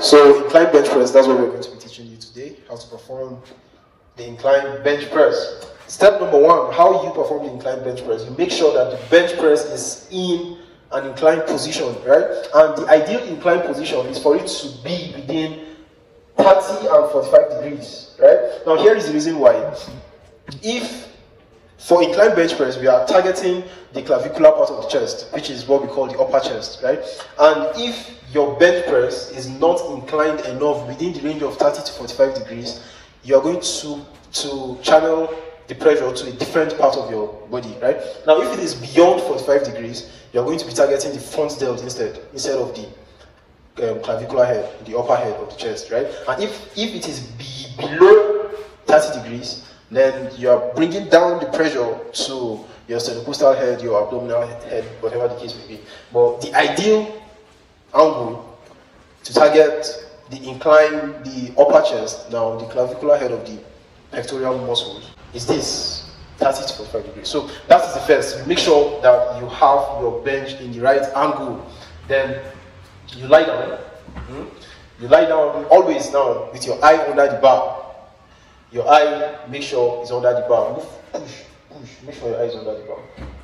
So incline bench press, that's what we're going to be teaching you today, how to perform the incline bench press. Step number one, how you perform the incline bench press. You make sure that the bench press is in an inclined position, right? And the ideal inclined position is for it to be within 30 and 45 degrees, right? Now here is the reason why. If for inclined bench press, we are targeting the clavicular part of the chest, which is what we call the upper chest, right? And if your bench press is not inclined enough within the range of 30 to 45 degrees, you are going to, to channel the pressure to a different part of your body, right? Now, if it is beyond 45 degrees, you are going to be targeting the front delt instead, instead of the um, clavicular head, the upper head of the chest, right? And if, if it is be below 30 degrees, then you are bringing down the pressure to your sternocostal head, your abdominal head, whatever the case may be. But the ideal angle to target the incline, the upper chest, now the clavicular head of the pectoral muscles, is this 30 to 45 degrees. So that is the first. Make sure that you have your bench in the right angle. Then you lie down. Hmm? You lie down always now with your eye under the bar. Your eye, make sure is under the bar. Move, push, push. Make sure your eye is under the bar.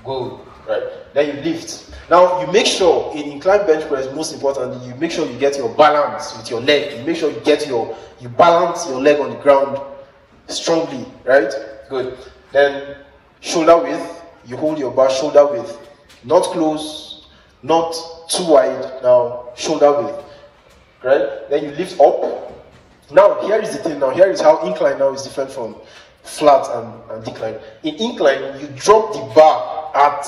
Good. Right. Then you lift. Now you make sure in incline bench press, most importantly, you make sure you get your balance with your leg. You make sure you get your you balance your leg on the ground strongly. Right. Good. Then shoulder width. You hold your bar shoulder width, not close, not too wide. Now shoulder width. Right. Then you lift up now, here is the thing. Now, here is how incline now is different from flat and, and decline. In incline, you drop the bar at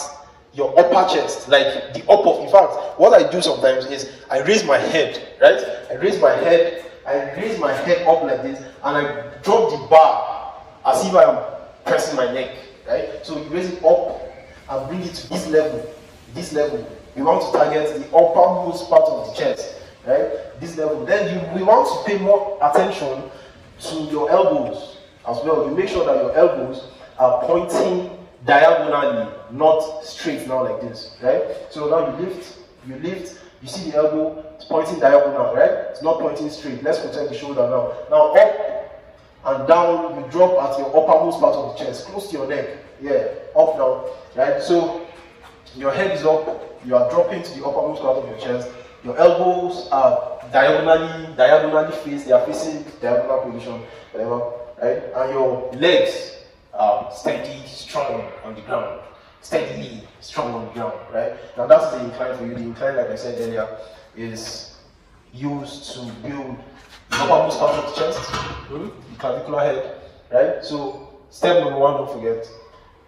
your upper chest, like the upper. In fact, what I do sometimes is I raise my head, right? I raise my head, I raise my head up like this, and I drop the bar as if I am pressing my neck, right? So you raise it up and bring it to this level, this level. We want to target the uppermost part of the chest right? This level. Then you we want to pay more attention to your elbows as well. You make sure that your elbows are pointing diagonally, not straight now like this, right? So now you lift, you lift, you see the elbow, it's pointing diagonal, right? It's not pointing straight. Let's protect the shoulder now. Now up and down, you drop at your uppermost part of the chest, close to your neck. Yeah, up down, right? So your head is up, you are dropping to the uppermost part of your chest, your elbows are diagonally, diagonally faced, they are facing diagonal position, whatever, right? And your legs are steady, strong on the ground. Steadily strong on the ground, right? Now that's the incline for you. The incline, like I said earlier, is used to build the uppermost part of the chest, hmm? the clavicular head, right? So step number one, don't forget,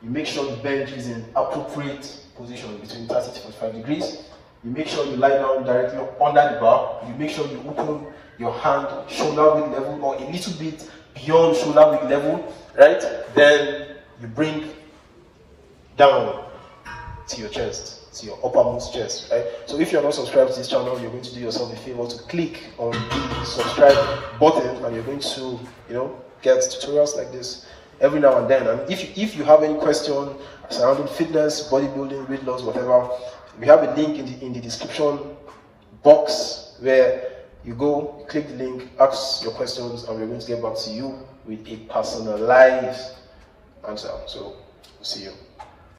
you make sure the bench is in appropriate position between 30 to 45 degrees. You make sure you lie down directly under the bar. You make sure you open your hand shoulder width level or a little bit beyond shoulder width level, right? Then you bring down to your chest, to your uppermost chest, right? So if you're not subscribed to this channel, you're going to do yourself a favor to click on the subscribe button and you're going to, you know, get tutorials like this every now and then. And if if you have any question surrounding fitness, bodybuilding, weight loss, whatever, we have a link in the, in the description box where you go, click the link, ask your questions, and we're going to get back to you with a personalized answer. So, see you.